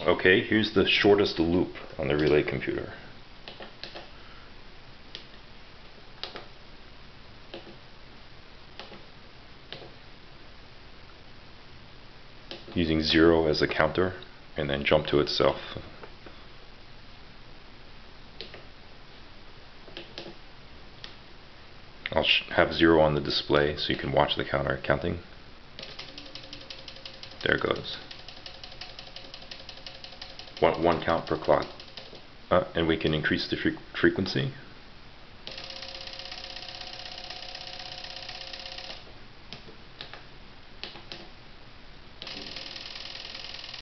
Okay, here's the shortest loop on the relay computer. Using zero as a counter and then jump to itself. I'll have zero on the display so you can watch the counter counting. There it goes. One, one count per clock. Uh, and we can increase the fre frequency